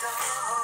Stop.